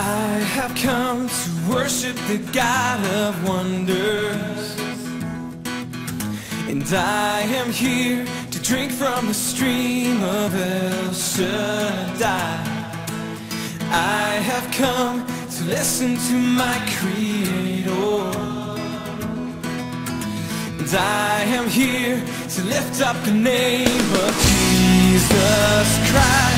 I have come to worship the God of wonders. And I am here to drink from the stream of El Shaddai. I have come to listen to my Creator. And I am here to lift up the name of Jesus Christ.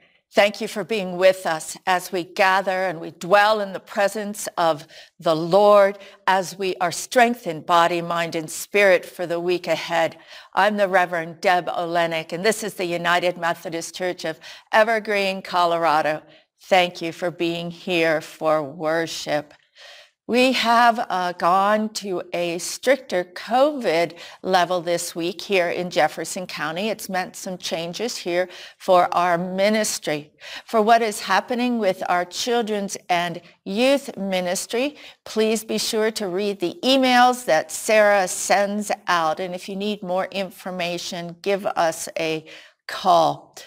Thank you for being with us as we gather and we dwell in the presence of the Lord as we are strengthened body, mind, and spirit for the week ahead. I'm the Reverend Deb Olenyik, and this is the United Methodist Church of Evergreen, Colorado. Thank you for being here for worship. We have uh, gone to a stricter COVID level this week here in Jefferson County. It's meant some changes here for our ministry. For what is happening with our children's and youth ministry, please be sure to read the emails that Sarah sends out. And if you need more information, give us a call.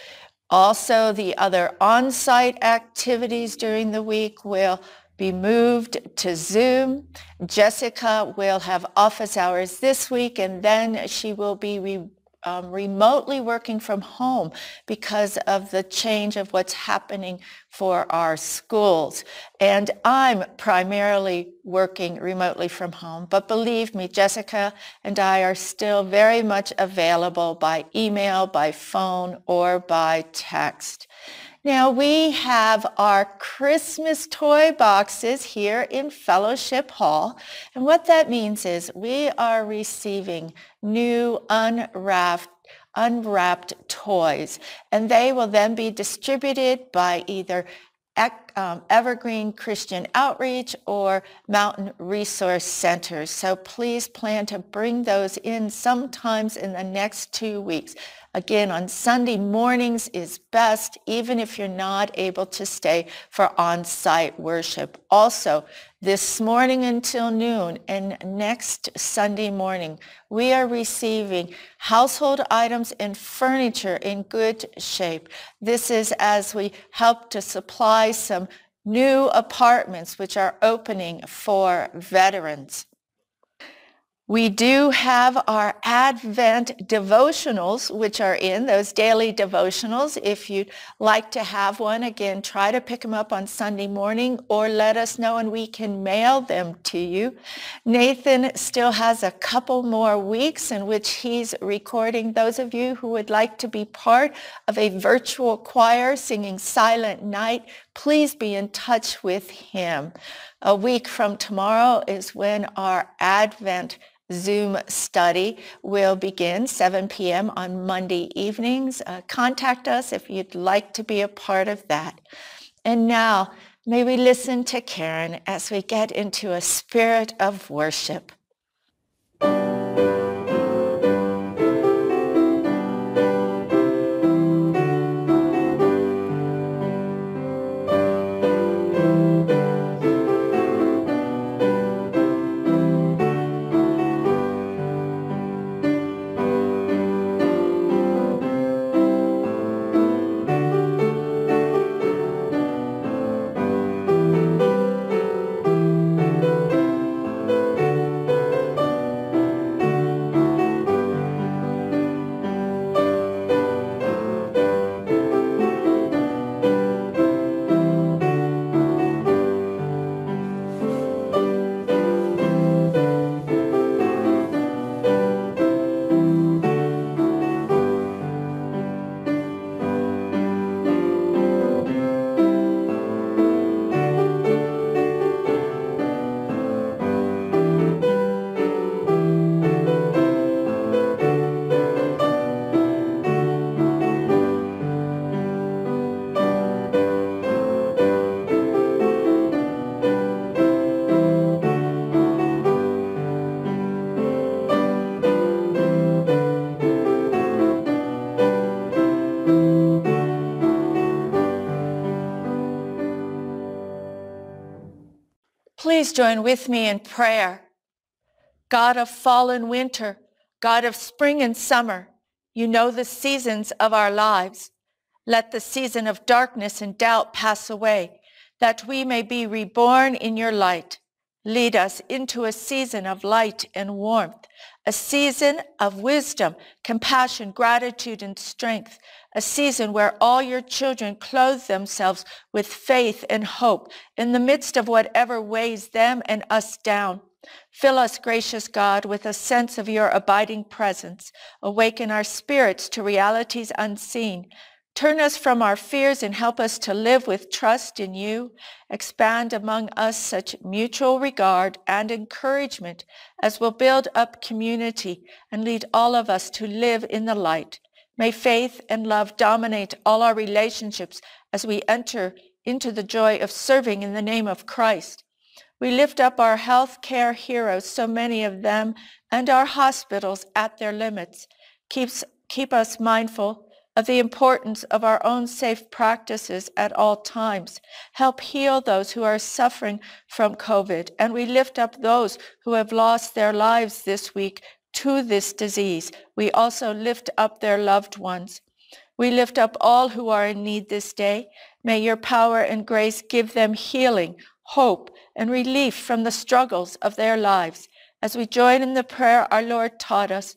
Also, the other on-site activities during the week will be moved to Zoom. Jessica will have office hours this week and then she will be re, um, remotely working from home because of the change of what's happening for our schools. And I'm primarily working remotely from home, but believe me, Jessica and I are still very much available by email, by phone, or by text. Now we have our Christmas toy boxes here in Fellowship Hall. And what that means is we are receiving new unwrapped unwrapped toys and they will then be distributed by either um, Evergreen Christian Outreach or Mountain Resource Centers. So please plan to bring those in sometimes in the next two weeks. Again, on Sunday mornings is best, even if you're not able to stay for on-site worship. Also, this morning until noon and next Sunday morning, we are receiving household items and furniture in good shape. This is as we help to supply some new apartments which are opening for veterans. We do have our Advent devotionals, which are in those daily devotionals. If you'd like to have one, again, try to pick them up on Sunday morning or let us know and we can mail them to you. Nathan still has a couple more weeks in which he's recording. Those of you who would like to be part of a virtual choir singing Silent Night, please be in touch with him. A week from tomorrow is when our Advent Zoom study will begin 7 p.m. on Monday evenings. Uh, contact us if you'd like to be a part of that. And now, may we listen to Karen as we get into a spirit of worship. Please join with me in prayer. God of fall and winter, God of spring and summer, you know the seasons of our lives. Let the season of darkness and doubt pass away, that we may be reborn in your light. Lead us into a season of light and warmth, a season of wisdom, compassion, gratitude, and strength, a season where all your children clothe themselves with faith and hope in the midst of whatever weighs them and us down. Fill us, gracious God, with a sense of your abiding presence. Awaken our spirits to realities unseen. Turn us from our fears and help us to live with trust in you. Expand among us such mutual regard and encouragement as will build up community and lead all of us to live in the light. May faith and love dominate all our relationships as we enter into the joy of serving in the name of Christ. We lift up our health care heroes, so many of them, and our hospitals at their limits. Keeps, keep us mindful of the importance of our own safe practices at all times. Help heal those who are suffering from COVID, and we lift up those who have lost their lives this week to this disease. We also lift up their loved ones. We lift up all who are in need this day. May your power and grace give them healing, hope, and relief from the struggles of their lives. As we join in the prayer our Lord taught us,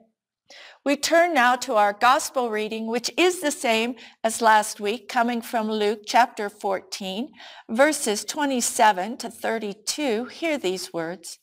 We turn now to our gospel reading, which is the same as last week, coming from Luke chapter 14, verses 27 to 32. Hear these words.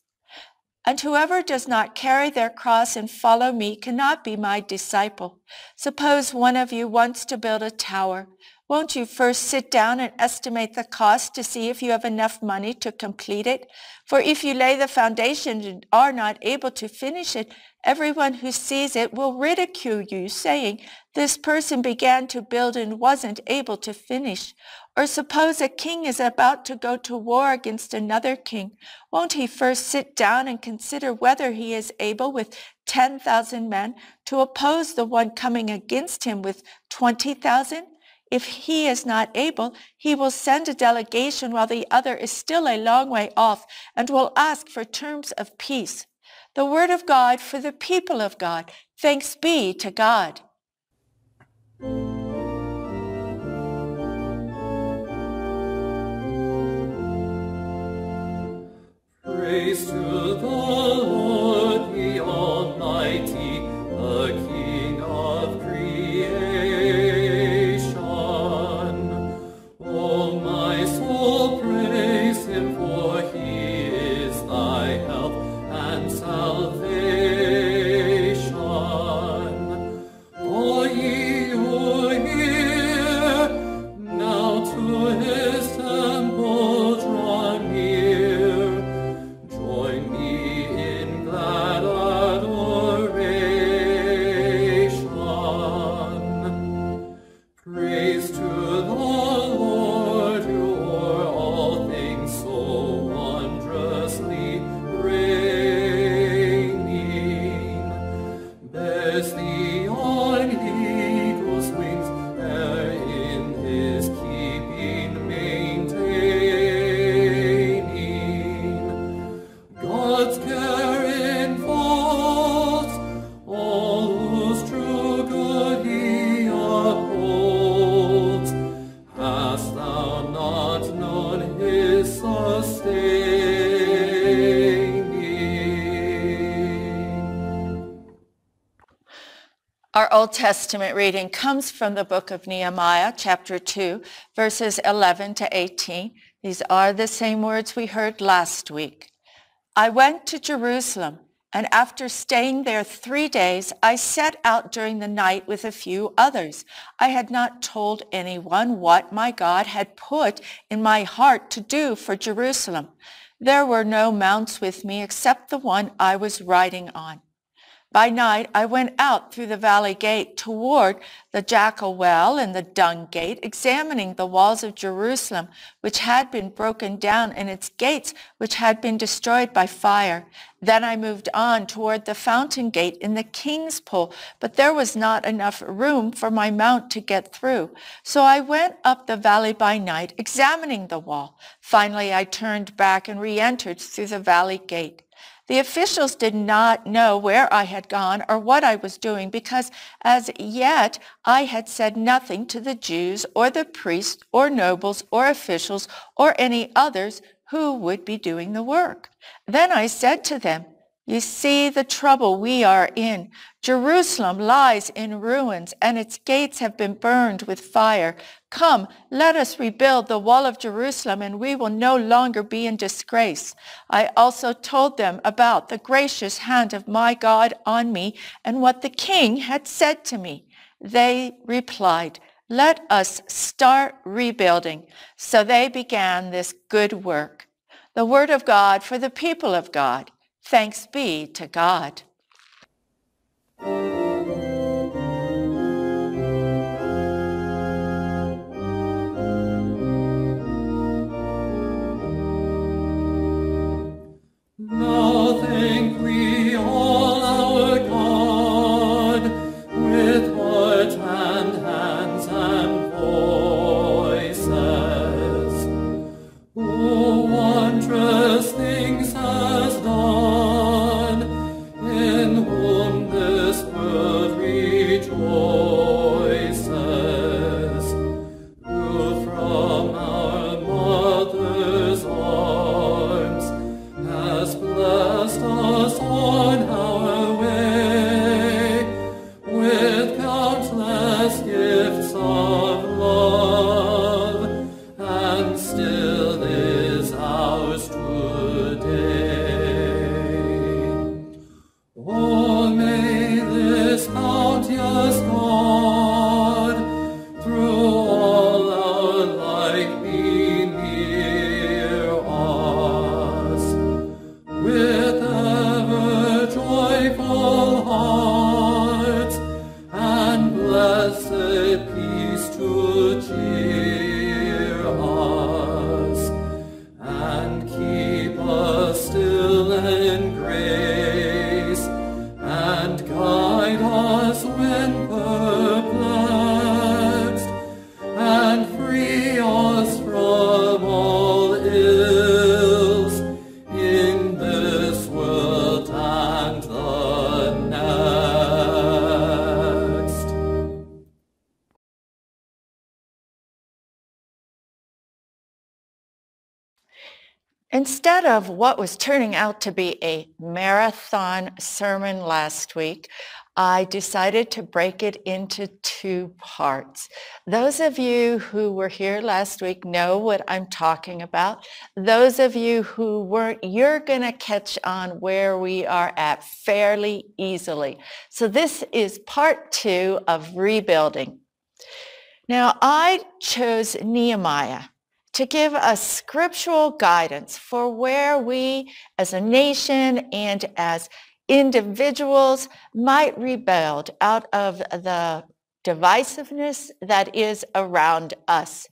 And whoever does not carry their cross and follow me cannot be my disciple. Suppose one of you wants to build a tower. Won't you first sit down and estimate the cost to see if you have enough money to complete it? For if you lay the foundation and are not able to finish it, everyone who sees it will ridicule you, saying, this person began to build and wasn't able to finish. Or suppose a king is about to go to war against another king. Won't he first sit down and consider whether he is able with 10,000 men to oppose the one coming against him with 20,000? If he is not able, he will send a delegation while the other is still a long way off and will ask for terms of peace. The word of God for the people of God. Thanks be to God. Praise to the Lord, Testament reading comes from the book of Nehemiah, chapter 2, verses 11 to 18. These are the same words we heard last week. I went to Jerusalem, and after staying there three days, I set out during the night with a few others. I had not told anyone what my God had put in my heart to do for Jerusalem. There were no mounts with me except the one I was riding on. By night I went out through the valley gate toward the jackal well and the dung gate, examining the walls of Jerusalem, which had been broken down, and its gates, which had been destroyed by fire. Then I moved on toward the fountain gate in the king's pool, but there was not enough room for my mount to get through. So I went up the valley by night, examining the wall. Finally I turned back and re-entered through the valley gate. The officials did not know where I had gone or what I was doing because as yet I had said nothing to the Jews or the priests or nobles or officials or any others who would be doing the work. Then I said to them, you see the trouble we are in. Jerusalem lies in ruins, and its gates have been burned with fire. Come, let us rebuild the wall of Jerusalem, and we will no longer be in disgrace. I also told them about the gracious hand of my God on me and what the king had said to me. They replied, let us start rebuilding. So they began this good work. The word of God for the people of God. Thanks be to God. Instead of what was turning out to be a marathon sermon last week, I decided to break it into two parts. Those of you who were here last week know what I'm talking about. Those of you who weren't, you're going to catch on where we are at fairly easily. So this is part two of rebuilding. Now, I chose Nehemiah to give us scriptural guidance for where we as a nation and as individuals might rebuild out of the divisiveness that is around us.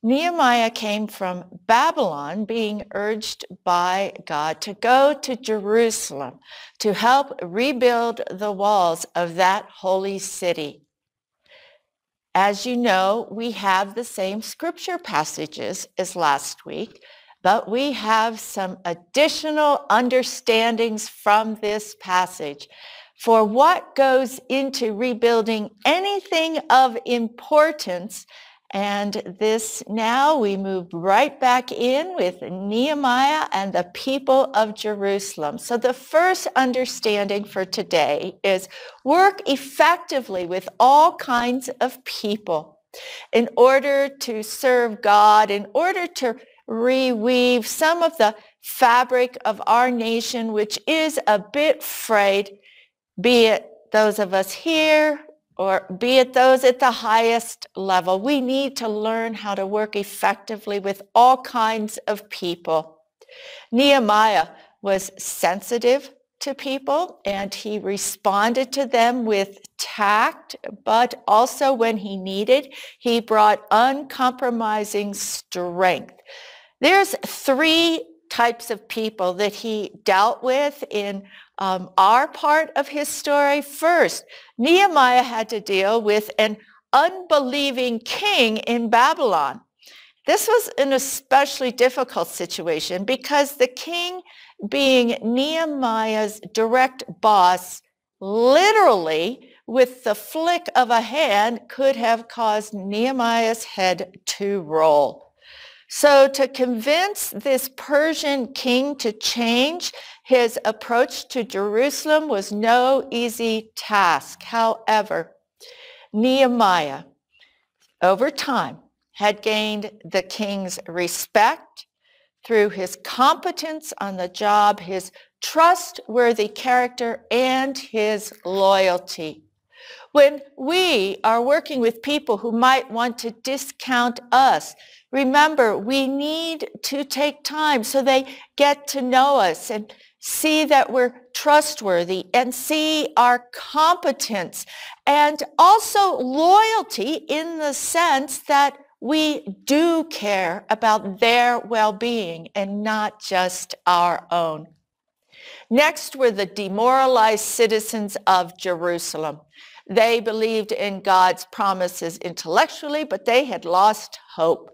Nehemiah came from Babylon being urged by God to go to Jerusalem to help rebuild the walls of that holy city. As you know, we have the same scripture passages as last week, but we have some additional understandings from this passage. For what goes into rebuilding anything of importance and this now we move right back in with Nehemiah and the people of Jerusalem. So the first understanding for today is work effectively with all kinds of people in order to serve God, in order to reweave some of the fabric of our nation, which is a bit frayed, be it those of us here or be it those at the highest level. We need to learn how to work effectively with all kinds of people. Nehemiah was sensitive to people and he responded to them with tact, but also when he needed, he brought uncompromising strength. There's three types of people that he dealt with in um, our part of his story. First, Nehemiah had to deal with an unbelieving king in Babylon. This was an especially difficult situation because the king being Nehemiah's direct boss, literally with the flick of a hand could have caused Nehemiah's head to roll. So to convince this Persian king to change his approach to Jerusalem was no easy task. However, Nehemiah, over time, had gained the king's respect through his competence on the job, his trustworthy character, and his loyalty. When we are working with people who might want to discount us, remember we need to take time so they get to know us and see that we're trustworthy and see our competence and also loyalty in the sense that we do care about their well-being and not just our own. Next were the demoralized citizens of Jerusalem. They believed in God's promises intellectually, but they had lost hope.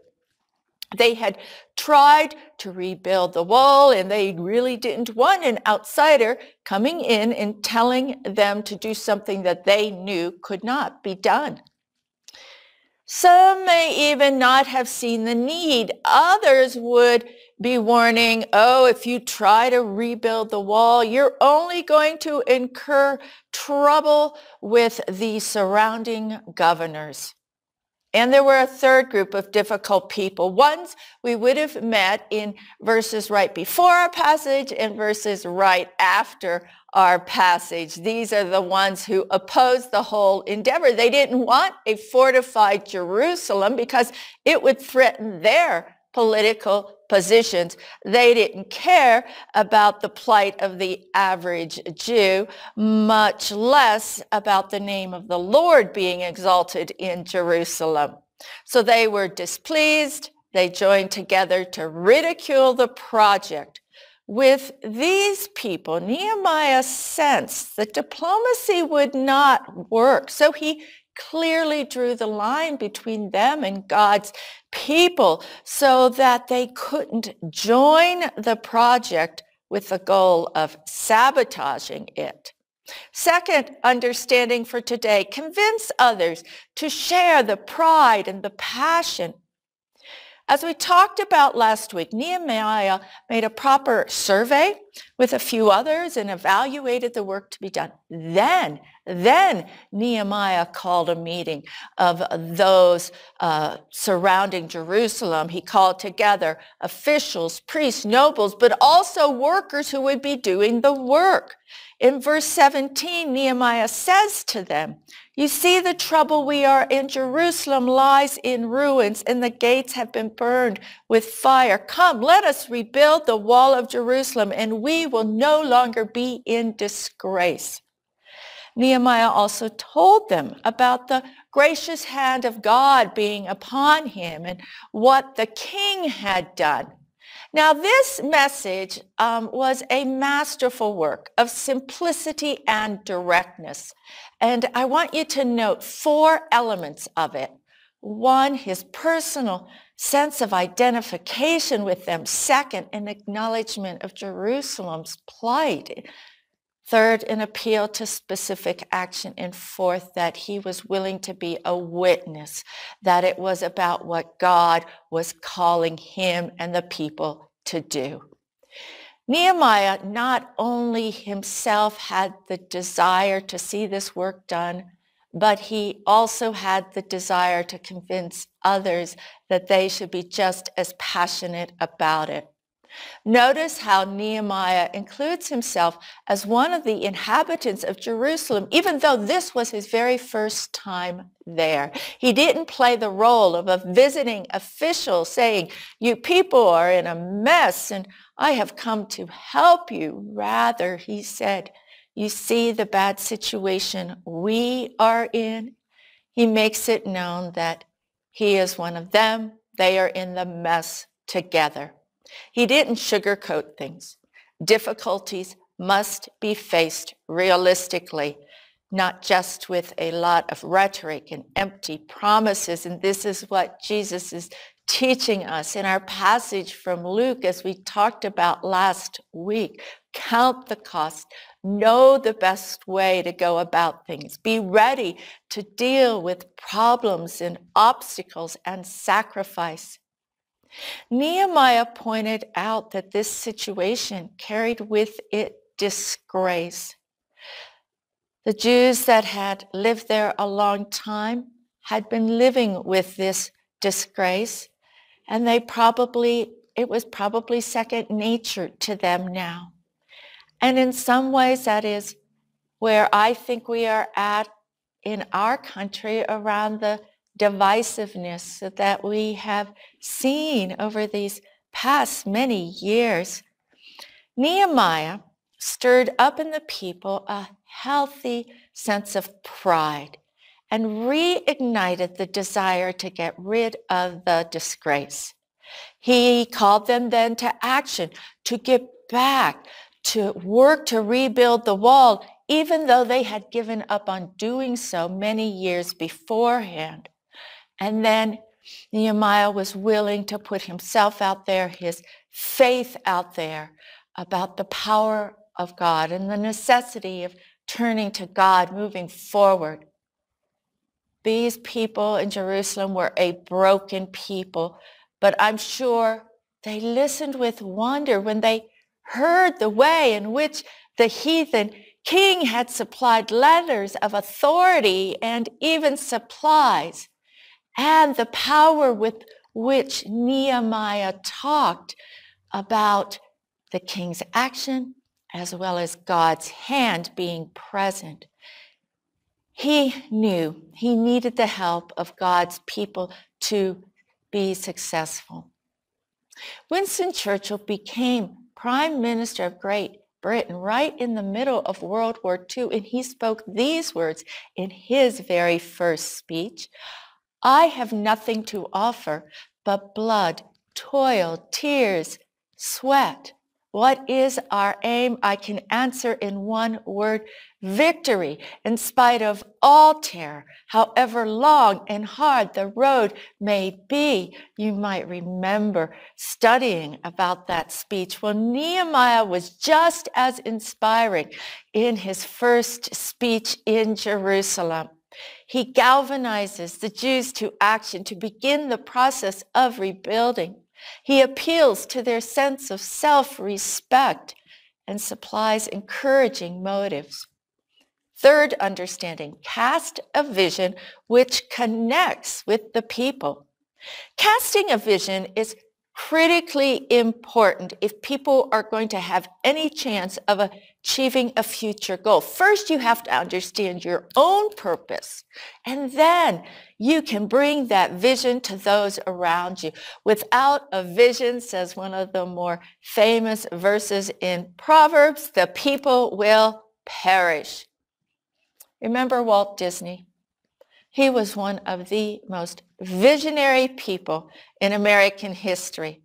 They had tried to rebuild the wall and they really didn't want an outsider coming in and telling them to do something that they knew could not be done. Some may even not have seen the need. Others would be warning, oh, if you try to rebuild the wall, you're only going to incur trouble with the surrounding governors. And there were a third group of difficult people, ones we would have met in verses right before our passage and verses right after our passage. These are the ones who opposed the whole endeavor. They didn't want a fortified Jerusalem because it would threaten their political positions. They didn't care about the plight of the average Jew, much less about the name of the Lord being exalted in Jerusalem. So they were displeased. They joined together to ridicule the project. With these people, Nehemiah sensed that diplomacy would not work. So he clearly drew the line between them and God's people so that they couldn't join the project with the goal of sabotaging it. Second understanding for today, convince others to share the pride and the passion as we talked about last week, Nehemiah made a proper survey with a few others and evaluated the work to be done. Then, then Nehemiah called a meeting of those uh, surrounding Jerusalem. He called together officials, priests, nobles, but also workers who would be doing the work. In verse 17, Nehemiah says to them, you see the trouble we are in. Jerusalem lies in ruins and the gates have been burned with fire. Come, let us rebuild the wall of Jerusalem and we will no longer be in disgrace. Nehemiah also told them about the gracious hand of God being upon him and what the king had done. Now, this message um, was a masterful work of simplicity and directness. And I want you to note four elements of it. One, his personal sense of identification with them. Second, an acknowledgement of Jerusalem's plight. Third, an appeal to specific action. And fourth, that he was willing to be a witness, that it was about what God was calling him and the people to do. Nehemiah not only himself had the desire to see this work done, but he also had the desire to convince others that they should be just as passionate about it. Notice how Nehemiah includes himself as one of the inhabitants of Jerusalem, even though this was his very first time there. He didn't play the role of a visiting official saying, you people are in a mess and I have come to help you. Rather, he said, you see the bad situation we are in. He makes it known that he is one of them. They are in the mess together. He didn't sugarcoat things. Difficulties must be faced realistically, not just with a lot of rhetoric and empty promises. And this is what Jesus is teaching us in our passage from Luke, as we talked about last week. Count the cost. Know the best way to go about things. Be ready to deal with problems and obstacles and sacrifice. Nehemiah pointed out that this situation carried with it disgrace. The Jews that had lived there a long time had been living with this disgrace, and they probably, it was probably second nature to them now. And in some ways, that is where I think we are at in our country around the divisiveness that we have seen over these past many years. Nehemiah stirred up in the people a healthy sense of pride and reignited the desire to get rid of the disgrace. He called them then to action, to get back, to work to rebuild the wall, even though they had given up on doing so many years beforehand. And then Nehemiah was willing to put himself out there, his faith out there about the power of God and the necessity of turning to God, moving forward. These people in Jerusalem were a broken people, but I'm sure they listened with wonder when they heard the way in which the heathen king had supplied letters of authority and even supplies and the power with which Nehemiah talked about the king's action as well as God's hand being present. He knew he needed the help of God's people to be successful. Winston Churchill became Prime Minister of Great Britain right in the middle of World War II, and he spoke these words in his very first speech. I have nothing to offer but blood, toil, tears, sweat. What is our aim? I can answer in one word, victory, in spite of all terror, however long and hard the road may be. You might remember studying about that speech. Well, Nehemiah was just as inspiring in his first speech in Jerusalem. He galvanizes the Jews to action to begin the process of rebuilding. He appeals to their sense of self-respect and supplies encouraging motives. Third understanding, cast a vision which connects with the people. Casting a vision is critically important if people are going to have any chance of achieving a future goal. First, you have to understand your own purpose, and then you can bring that vision to those around you. Without a vision, says one of the more famous verses in Proverbs, the people will perish. Remember Walt Disney? He was one of the most visionary people in American history,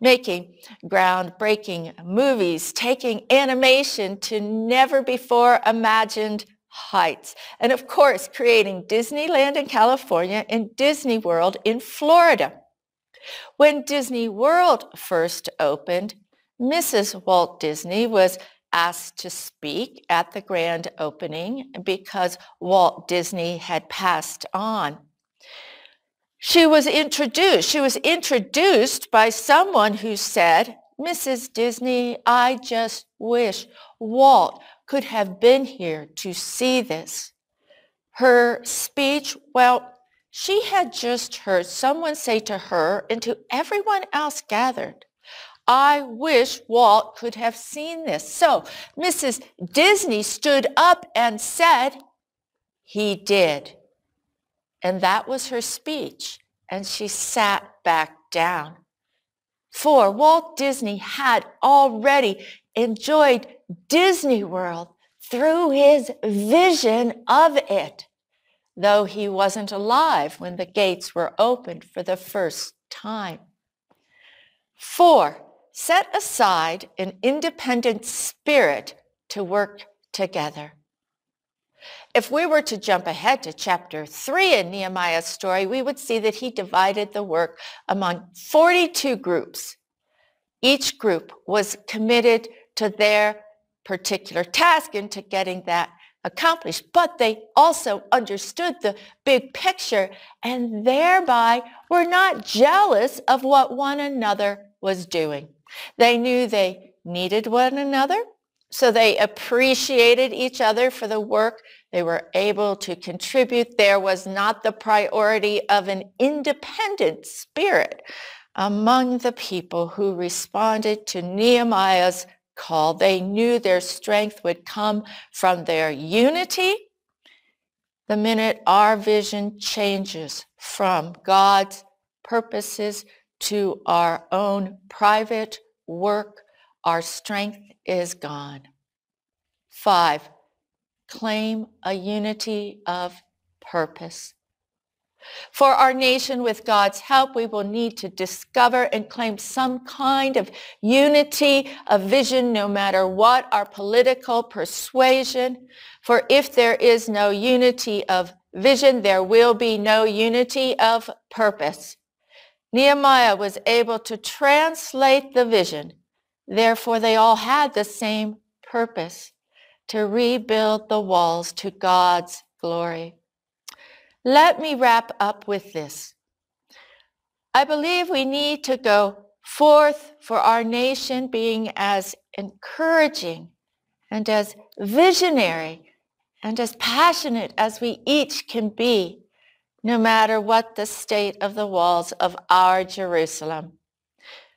making groundbreaking movies, taking animation to never before imagined heights. And of course, creating Disneyland in California and Disney World in Florida. When Disney World first opened, Mrs. Walt Disney was asked to speak at the grand opening because Walt Disney had passed on. She was introduced. She was introduced by someone who said, Mrs. Disney, I just wish Walt could have been here to see this. Her speech, well, she had just heard someone say to her and to everyone else gathered, I wish Walt could have seen this. So Mrs. Disney stood up and said, he did. And that was her speech. And she sat back down. For Walt Disney had already enjoyed Disney World through his vision of it, though he wasn't alive when the gates were opened for the first time. Four, set aside an independent spirit to work together. If we were to jump ahead to chapter 3 in Nehemiah's story, we would see that he divided the work among 42 groups. Each group was committed to their particular task and to getting that accomplished, but they also understood the big picture and thereby were not jealous of what one another was doing. They knew they needed one another, so they appreciated each other for the work they were able to contribute. There was not the priority of an independent spirit among the people who responded to Nehemiah's call. They knew their strength would come from their unity. The minute our vision changes from God's purposes to our own private work, our strength is gone. Five, claim a unity of purpose. For our nation, with God's help, we will need to discover and claim some kind of unity of vision, no matter what our political persuasion. For if there is no unity of vision, there will be no unity of purpose. Nehemiah was able to translate the vision. Therefore, they all had the same purpose to rebuild the walls to God's glory. Let me wrap up with this. I believe we need to go forth for our nation being as encouraging and as visionary and as passionate as we each can be, no matter what the state of the walls of our Jerusalem.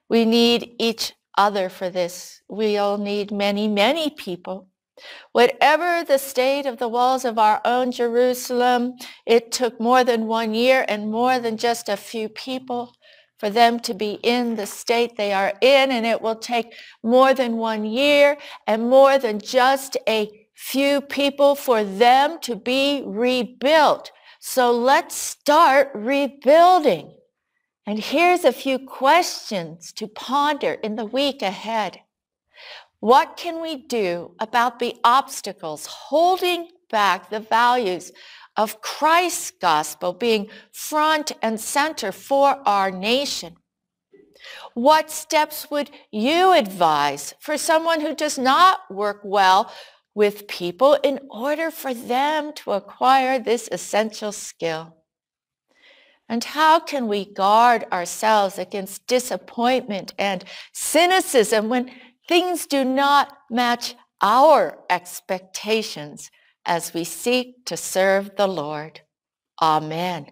We need each other for this. We'll need many, many people Whatever the state of the walls of our own Jerusalem, it took more than one year and more than just a few people for them to be in the state they are in, and it will take more than one year and more than just a few people for them to be rebuilt. So let's start rebuilding. And here's a few questions to ponder in the week ahead. What can we do about the obstacles holding back the values of Christ's gospel being front and center for our nation? What steps would you advise for someone who does not work well with people in order for them to acquire this essential skill? And how can we guard ourselves against disappointment and cynicism when things do not match our expectations as we seek to serve the Lord. Amen.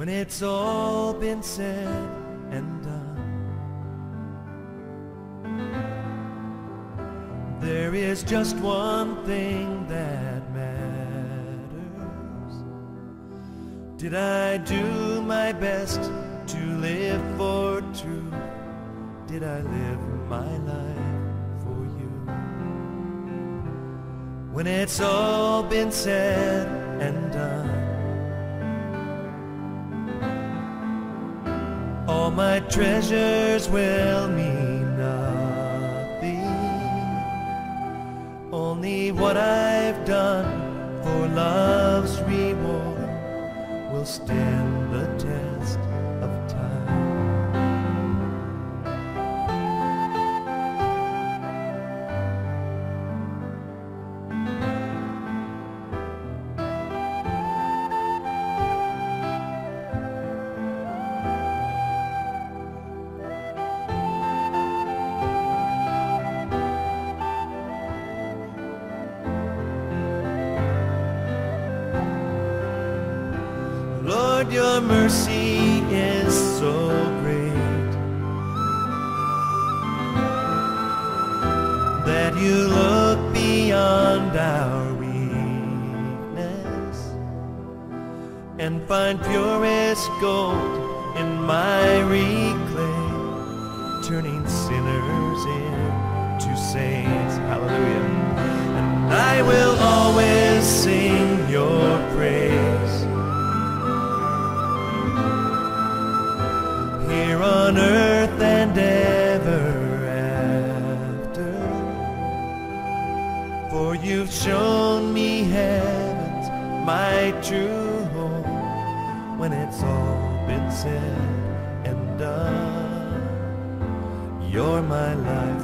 When it's all been said and done, there is just one thing that matters. Did I do my best to live for truth? Did I live my life for you? When it's all been said and done, my treasures will mean nothing. Only what I've done for love's reward will stand the test mercy earth and ever after. For you've shown me heaven's my true home when it's all been said and done. You're my life life